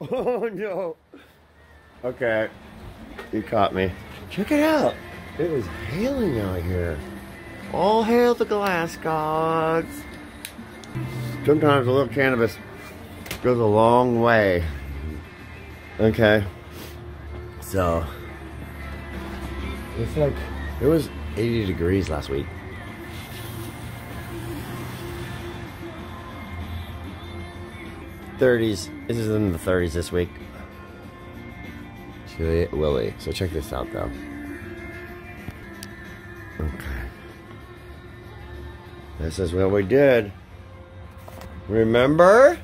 Oh no. Okay. You caught me. Check it out. It was hailing out here. All hail the glass gods. Sometimes a little cannabis goes a long way. Okay. So, it's like, it was 80 degrees last week. Thirties. This is in the thirties this week. Willy. So check this out though. Okay. This is what we did. Remember?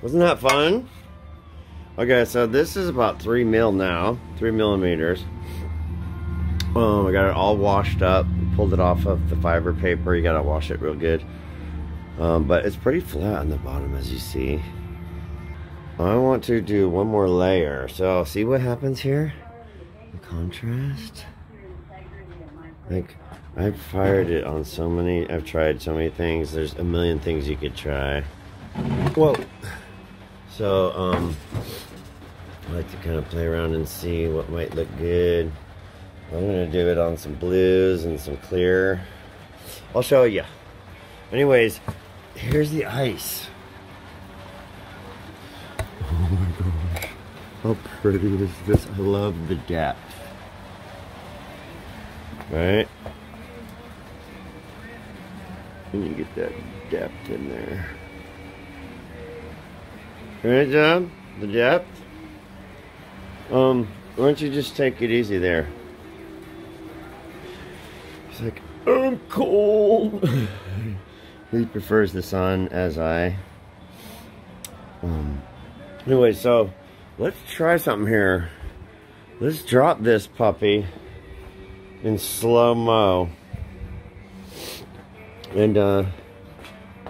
Wasn't that fun? Okay, so this is about three mil now, three millimeters. Um, I got it all washed up, pulled it off of the fiber paper. You gotta wash it real good. Um, but it's pretty flat on the bottom, as you see. I want to do one more layer. So see what happens here? The contrast. Like, I've fired it on so many, I've tried so many things. There's a million things you could try. Whoa. So, um, I like to kind of play around and see what might look good. I'm gonna do it on some blues and some clear. I'll show you. Anyways, here's the ice. Oh my gosh. How pretty is this? I love the depth. Right? And you get that depth in there. Right, John? The depth? Um, why don't you just take it easy there? He's like, I'm cold. he prefers the sun as I. Um, anyway, so let's try something here. Let's drop this puppy in slow-mo. And uh,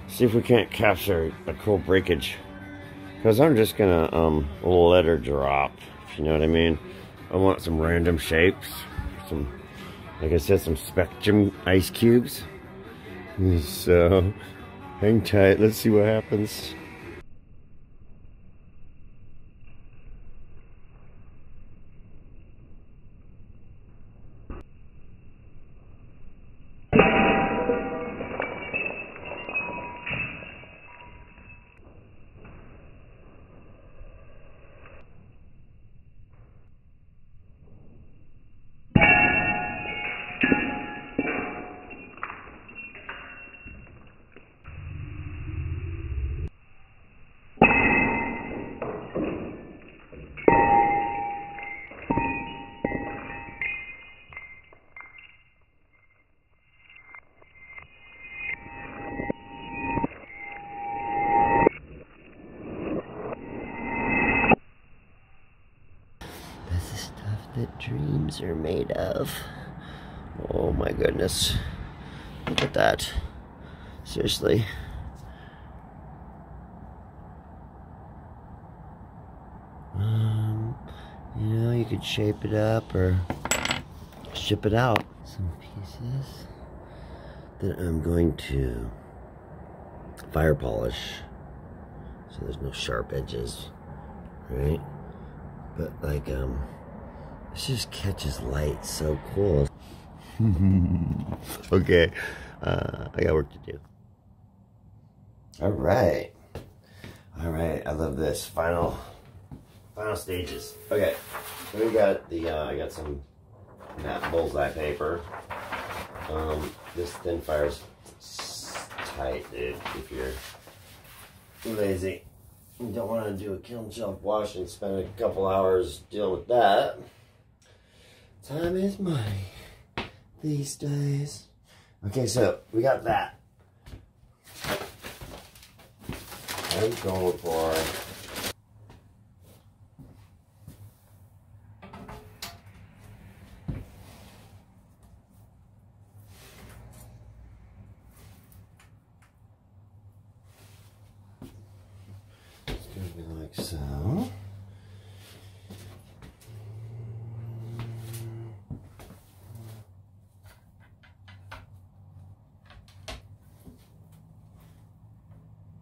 see if we can't capture a cool breakage. Because I'm just going to um, let her drop, if you know what I mean. I want some random shapes. Some, like I said, some spectrum ice cubes. So, hang tight. Let's see what happens. Dreams are made of. Oh my goodness. Look at that. Seriously. Um, you know, you could shape it up or ship it out. Some pieces that I'm going to fire polish so there's no sharp edges, right? But like, um, this just catches light so cool. okay, uh, I got work to do. All right, all right. I love this final, final stages. Okay, so we got the uh, I got some matte bullseye paper. Um, this ThinFire's tight, dude. If you're lazy you don't want to do a kiln shelf wash and spend a couple hours dealing with that. Time is money these days. Okay, so we got that. I'm going for It's gonna be like so.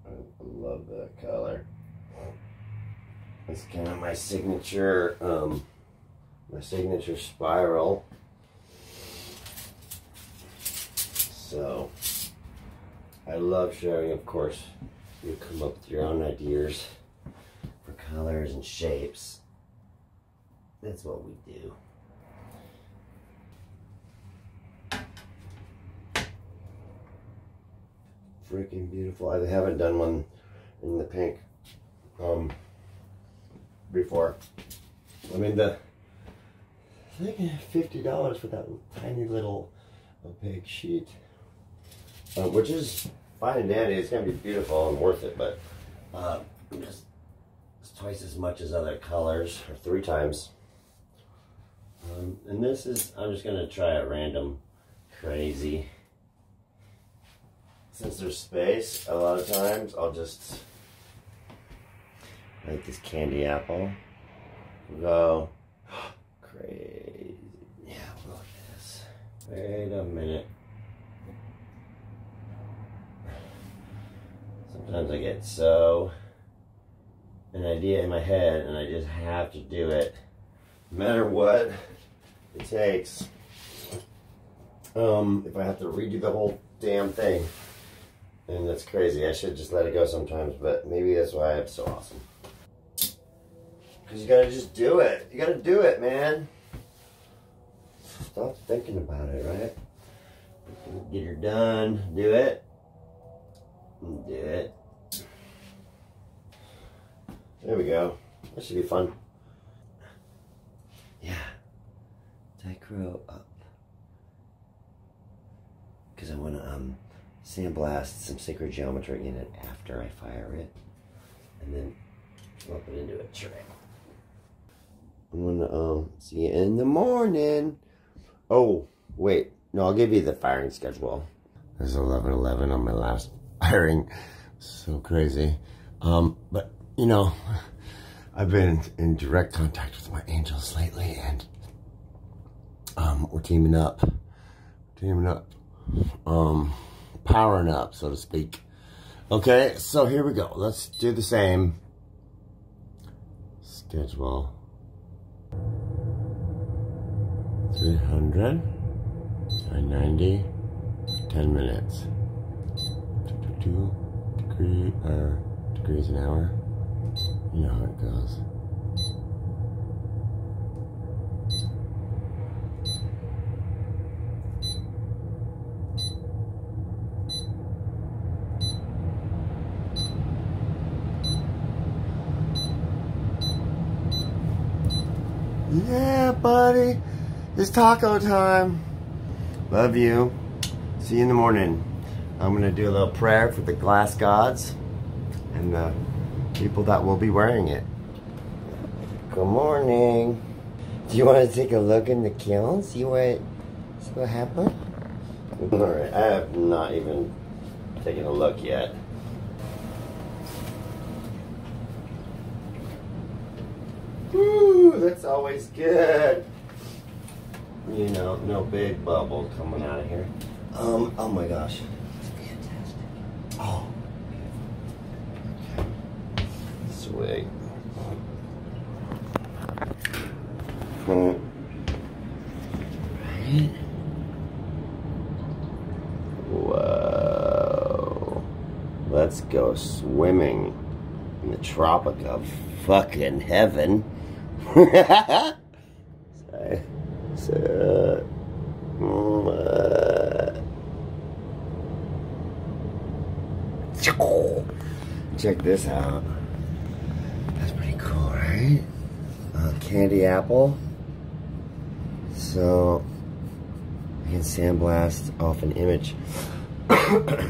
I love that color. It's kind of my signature, um, my signature spiral. So, I love sharing, of course. You come up with your own ideas for colors and shapes. That's what we do. Freaking beautiful. I haven't done one in the pink um, before. I mean, the I think fifty dollars for that tiny little opaque sheet, uh, which is fine and dandy. It's gonna be beautiful and worth it, but uh, just it's twice as much as other colors, or three times. Um, and this is I'm just gonna try at random, crazy. Since there's space, a lot of times I'll just like this candy apple. Go crazy. Yeah, look at this. Wait a minute. Sometimes I get so an idea in my head and I just have to do it. No matter what it takes. Um, if I have to redo the whole damn thing. And that's crazy. I should just let it go sometimes, but maybe that's why I'm so awesome. Because you gotta just do it. You gotta do it, man. Stop thinking about it, right? Get her done. Do it. Do it. There we go. That should be fun. Yeah. Dichro up. Because I want to um, sandblast some sacred geometry in it after I fire it. And then flip it into a tray. I'm gonna um see you in the morning. Oh, wait. No, I'll give you the firing schedule. There's 11:11 on my last firing. So crazy. Um, but you know, I've been in direct contact with my angels lately, and um, we're teaming up, teaming up, um, powering up, so to speak. Okay, so here we go. Let's do the same schedule. 300, 990, 10 minutes. 2 degree, uh, degrees an hour. You know how it goes. Yeah, buddy. It's taco time. Love you. See you in the morning. I'm going to do a little prayer for the glass gods and the people that will be wearing it. Good morning. Do you want to take a look in the kiln? See what, see what happened? Alright, I have not even taken a look yet. Woo, that's always good. You know, no big bubble coming out of here. Um, oh my gosh. Fantastic. Oh. Okay. Sweet. Right? Whoa. Let's go swimming in the tropic of fucking heaven. So, so, uh, check this out. That's pretty cool, right? Uh, candy apple. So, I can sandblast off an image.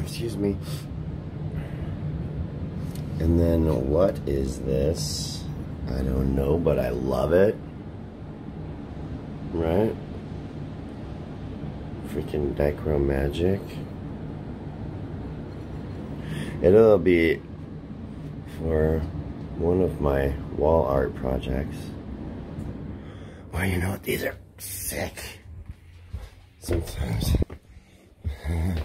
Excuse me. And then what is this? I don't know, but I love it. Right? Freaking Dichro Magic. It'll be for one of my wall art projects. Well, you know what? These are sick. Sometimes.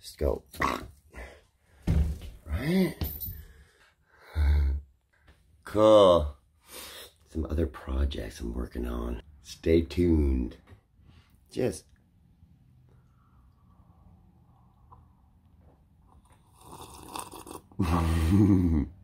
Just go. Right? Cool. Some other projects I'm working on. Stay tuned. Just.